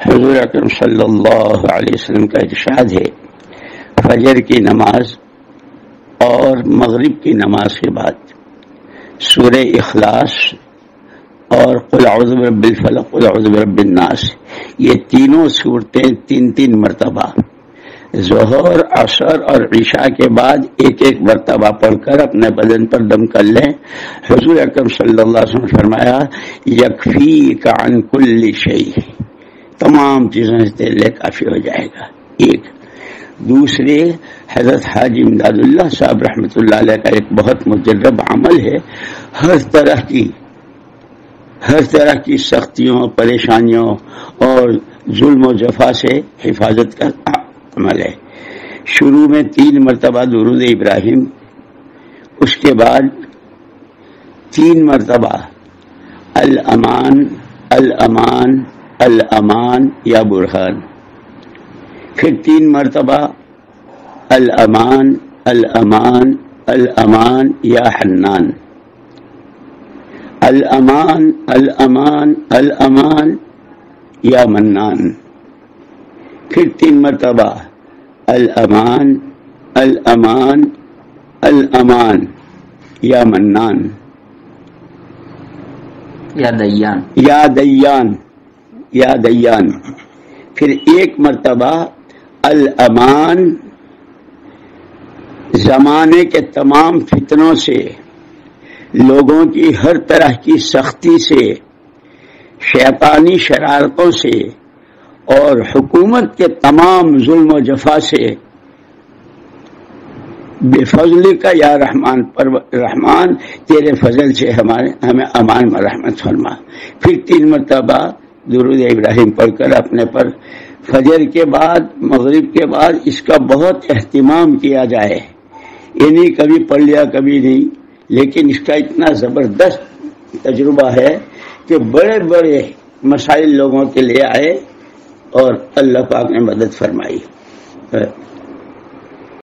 حضور اکرم صلی اللہ علیہ وسلم کا ارشاد ہے، فجر کی نماز اور مغرب کی نماز کے بعد سورہ اخلاص اور قل اعوذ برب الفلق قل اعوذ برب الناس، یہ تینوں صورتیں تین تین مرتبہ ظہر، عصر اور عشاء کے بعد ایک ایک مرتبہ پڑھ کر اپنے بدن پر دم کر لیں۔ حضور اکرم صلی اللہ علیہ وسلم فرمایا یکفی کا عن کل شعی تمام چیزوں سے تیل کافی ہو جائے گا۔ ایک۔ دوسرے، حضرت حاجی امداد اللہ صاحب رحمۃ اللہ علیہ کا ایک بہت مجرب عمل ہے۔ ہر طرح کی، ہر طرح کی سختیوں، پریشانیوں اور ظلم و جفا سے حفاظت کا عمل ہے۔ شروع میں تین مرتبہ درود ابراہیم، اس کے بعد تین مرتبہ الامان الامان الامان یا برہان۔ پھر تین مرتبہ الامان الامان الامان یا حنان۔ الامان الامان الامان یا منان۔ پھر تین مرتبہ الامان الامان الامان یا منان یا دیان۔ یا دیان یا دیان۔ پھر ایک مرتبہ الامان زمانے کے تمام فتنوں سے لوگوں کی ہر طرح کی سختی سے شیطانی شرارتوں سے اور حکومت کے تمام ظلم و جفا سے بے فضل کا یا رحمان پر رحمان، تیرے فضل سے ہمارے، ہمیں امان میں رحمت فرما۔ پھر تین مرتبہ درود ابراہیم پڑھ کر اپنے پر فجر کے بعد، مغرب کے بعد اس کا بہت اہتمام کیا جائے۔ یعنی کبھی پڑھ لیا، کبھی نہیں، لیکن اس کا اتنا زبردست تجربہ ہے کہ بڑے بڑے مسائل لوگوں کے لیے آئے۔ اور اللہ پاک نے مدد فرمائی۔